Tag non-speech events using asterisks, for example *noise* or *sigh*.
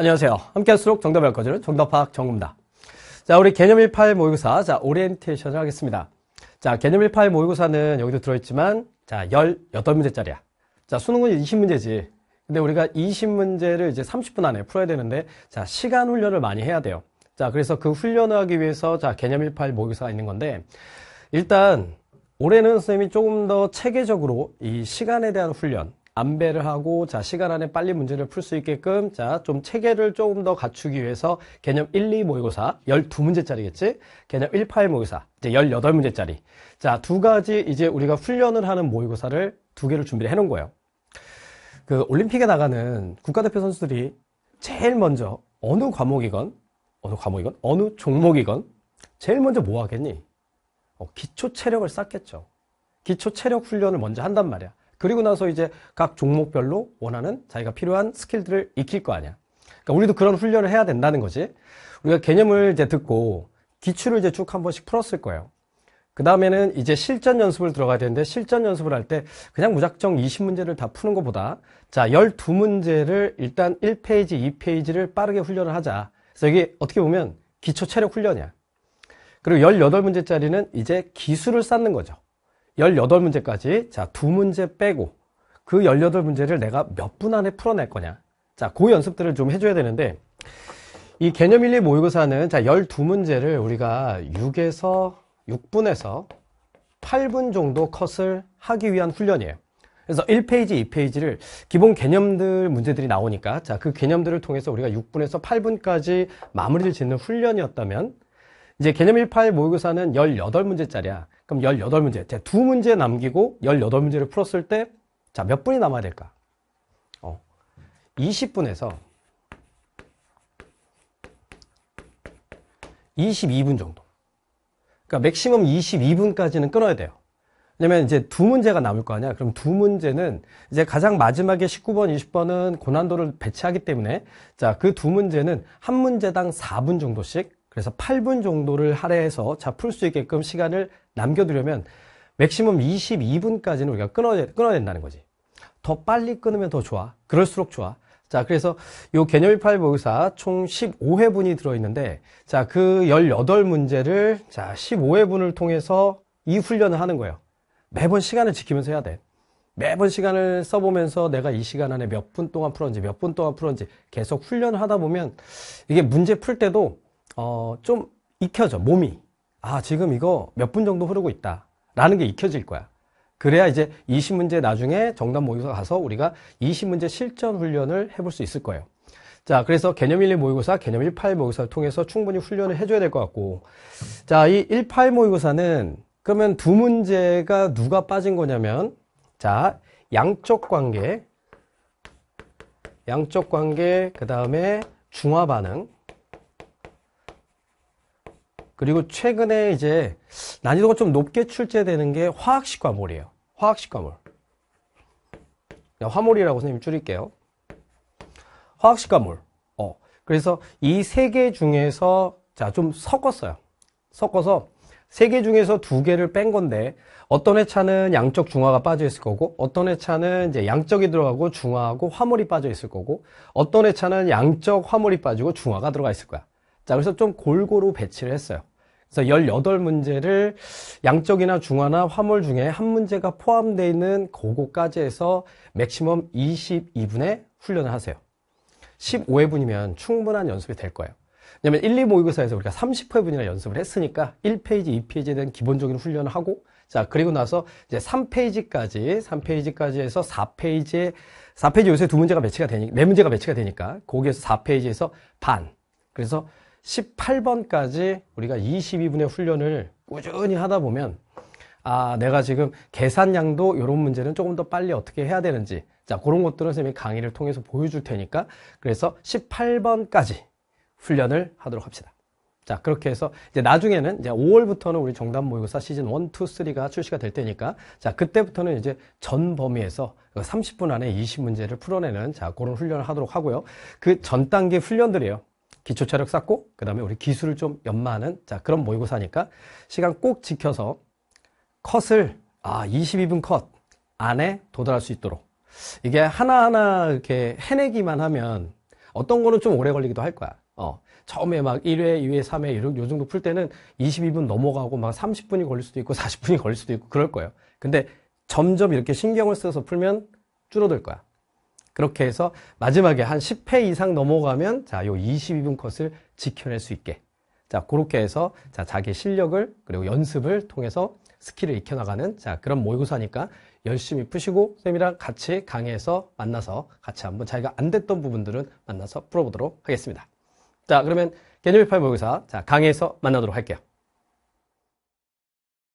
안녕하세요. 함께 할수록 정답을 알려주는 정답 화학 정훈구입니다. 자, 우리 개념 18 모의고사, 자, 오리엔테이션을 하겠습니다. 자, 개념 18 모의고사는 여기도 들어있지만, 자, 18문제짜리야. 자, 수능은 20문제지. 근데 우리가 20문제를 이제 30분 안에 풀어야 되는데, 자, 시간 훈련을 많이 해야 돼요. 자, 그래서 그 훈련을 하기 위해서, 자, 개념 18 모의고사가 있는 건데, 일단, 올해는 선생님이 조금 더 체계적으로 이 시간에 대한 훈련, 안배를 하고 자 시간 안에 빨리 문제를 풀 수 있게끔 자 좀 체계를 조금 더 갖추기 위해서 개념 1, 2 모의고사 12문제짜리겠지? 개념 1, 8 모의고사 이제 18문제짜리. 자 두 가지 이제 우리가 훈련을 하는 모의고사를 두 개를 준비를 해 놓은 거예요. 그 올림픽에 나가는 국가대표 선수들이 제일 먼저 어느 과목이건 어느 과목이건 어느 종목이건 제일 먼저 뭐 하겠니? 어, 기초 체력을 쌓겠죠. 기초 체력 훈련을 먼저 한단 말이야 그리고 나서 이제 각 종목별로 원하는 자기가 필요한 스킬들을 익힐 거 아니야. 그러니까 우리도 그런 훈련을 해야 된다는 거지. 우리가 개념을 이제 듣고 기출을 이제 쭉 한 번씩 풀었을 거예요. 그 다음에는 이제 실전 연습을 들어가야 되는데 실전 연습을 할 때 그냥 무작정 20문제를 다 푸는 것보다 자 12문제를 일단 1페이지, 2페이지를 빠르게 훈련을 하자. 그래서 이게 어떻게 보면 기초 체력 훈련이야. 그리고 18문제짜리는 이제 기술을 쌓는 거죠. 18문제까지 자, 두 문제 빼고 그 18문제를 내가 몇 분 안에 풀어낼 거냐. 자, 그 연습들을 좀 해줘야 되는데 이 개념 1, 2 모의고사는 자, 12문제를 우리가 6에서 6분에서 8분 정도 컷을 하기 위한 훈련이에요. 그래서 1페이지, 2페이지를 기본 개념들 문제들이 나오니까 자, 그 개념들을 통해서 우리가 6분에서 8분까지 마무리를 짓는 훈련이었다면 이제 개념 1, 8 모의고사는 18문제짜리야. 그럼 18문제. 자, 두 문제 남기고 18문제를 풀었을 때, 자, 몇 분이 남아야 될까? 어, 20분에서 22분 정도. 그러니까 맥시멈 22분까지는 끊어야 돼요. 왜냐면 이제 두 문제가 남을 거 아니야. 그럼 두 문제는 이제 가장 마지막에 19번, 20번은 고난도를 배치하기 때문에 자, 그 두 문제는 한 문제당 4분 정도씩 그래서 8분 정도를 할애해서 자 풀 수 있게끔 시간을 남겨두려면 맥시멈 22분까지는 우리가 끊어야, 끊어야 된다는 거지. 더 빨리 끊으면 더 좋아. 그럴수록 좋아. 자, 그래서 요 개념 18 모의고사 총 15회분이 들어있는데, 자, 그 18문제를, 자, 15회분을 통해서 이 훈련을 하는 거예요. 매번 시간을 지키면서 해야 돼. 매번 시간을 써보면서 내가 이 시간 안에 몇 분 동안 풀었는지, 몇 분 동안 풀었는지 계속 훈련을 하다 보면 이게 문제 풀 때도 어, 좀 익혀져, 몸이. 아, 지금 이거 몇 분 정도 흐르고 있다. 라는 게 익혀질 거야. 그래야 이제 20문제 나중에 정답 모의고사 가서 우리가 20문제 실전 훈련을 해볼 수 있을 거예요. 자, 그래서 개념 1, 2 모의고사, 개념 1, 8 모의고사를 통해서 충분히 훈련을 해줘야 될 것 같고. 자, 이 1, 8 모의고사는 그러면 두 문제가 누가 빠진 거냐면, 자, 양적 관계, 양적 관계, 그 다음에 중화 반응, 그리고 최근에 이제 난이도가 좀 높게 출제되는 게 화학식 과몰이에요. 화학식 과몰. 화몰이라고 선생님 줄일게요. 화학식 과몰. 어. 그래서 이 세 개 중에서 자, 좀 섞었어요. 섞어서 세 개 중에서 두 개를 뺀 건데 어떤 회차는 양적 중화가 빠져 있을 거고 어떤 회차는 이제 양적이 들어가고 중화하고 화물이 빠져 있을 거고 어떤 회차는 양적 화물이 빠지고 중화가 들어가 있을 거야. 자, 그래서 좀 골고루 배치를 했어요. 그래서 18문제를 양적이나 중화나 화물 중에 한 문제가 포함되어 있는 그거까지 해서 맥시멈 22분에 훈련을 하세요. 15회분이면 충분한 연습이 될 거예요. 왜냐면 1, 2 모의고사에서 우리가 30회분이나 연습을 했으니까 1페이지, 2페이지에 대한 기본적인 훈련을 하고 자, 그리고 나서 이제 3페이지까지, 3페이지까지 해서 4페이지에 4페이지 요새 두 문제가 매치가 되니까, 네 문제가 매치가 되니까 거기에서 4페이지에서 반. 그래서 18번까지 우리가 22분의 훈련을 꾸준히 하다 보면 아 내가 지금 계산량도 이런 문제는 조금 더 빨리 어떻게 해야 되는지 자 그런 것들은 선생님이 강의를 통해서 보여줄 테니까 그래서 18번까지 훈련을 하도록 합시다. 자 그렇게 해서 이제 나중에는 이제 5월부터는 우리 정답 모의고사 시즌 1, 2, 3가 출시가 될 테니까 자 그때부터는 이제 전 범위에서 30분 안에 20문제를 풀어내는 자 그런 훈련을 하도록 하고요. 그 전 단계 훈련들이에요 기초 체력 쌓고 그 다음에 우리 기술을 좀 연마하는 자 그런 모의고사니까 시간 꼭 지켜서 컷을 아 22분 컷 안에 도달할 수 있도록 이게 하나하나 이렇게 해내기만 하면 어떤 거는 좀 오래 걸리기도 할 거야. 어. 처음에 막 1회, 2회, 3회, 이런, 요 정도 풀 때는 22분 넘어가고 막 30분이 걸릴 수도 있고 40분이 *laughs* 걸릴 수도 있고 그럴 거예요. 근데 점점 이렇게 신경을 써서 풀면 줄어들 거야. 그렇게 해서 마지막에 한 10회 이상 넘어가면 자, 요 22분 컷을 지켜낼 수 있게. 자, 그렇게 해서 자, 자기 실력을 그리고 연습을 통해서 스킬을 익혀 나가는 자, 그런 모의고사니까 열심히 푸시고 쌤이랑 같이 강의에서 만나서 같이 한번 자기가 안 됐던 부분들은 만나서 풀어보도록 하겠습니다. 자, 그러면 개념 18 모의고사 자, 강의에서 만나도록 할게요.